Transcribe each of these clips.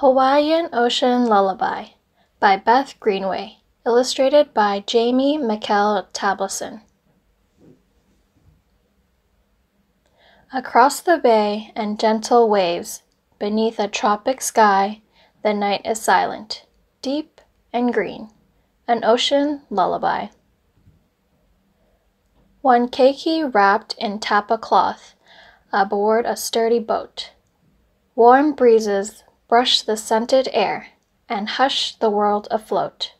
Hawaiian Ocean Lullaby by Beth Greenway, illustrated by Jamie Meckel Tablason. Across the bay and gentle waves, beneath a tropic sky, the night is silent, deep and green, an ocean lullaby. One keiki wrapped in tapa cloth aboard a sturdy boat. Warm breezes brush the scented air and hush the world afloat.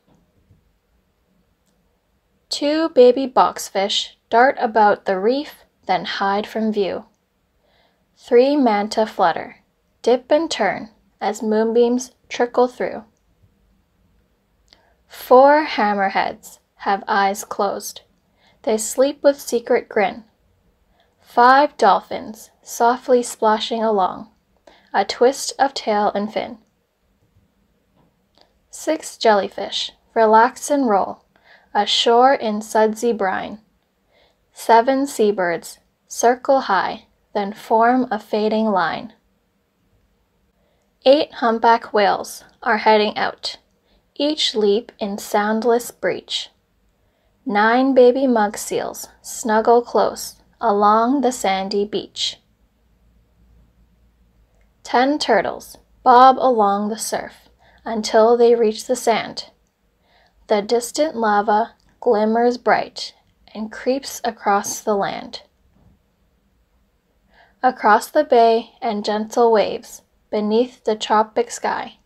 Two baby boxfish dart about the reef, then hide from view. Three manta flutter, dip and turn as moonbeams trickle through. Four hammerheads have eyes closed. They sleep with secret grin. Five dolphins softly splashing along, a twist of tail and fin. Six jellyfish relax and roll, ashore in sudsy brine. Seven seabirds circle high, then form a fading line. Eight humpback whales are heading out, each leap in soundless breach. Nine baby monk seals snuggle close along the sandy beach. Ten turtles bob along the surf until they reach the sand. The distant lava glimmers bright and creeps across the land. Across the bay and gentle waves, beneath the tropic sky,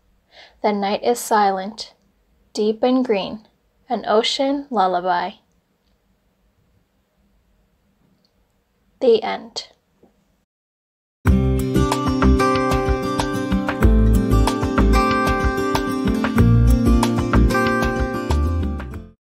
the night is silent, deep and green, an ocean lullaby. The end.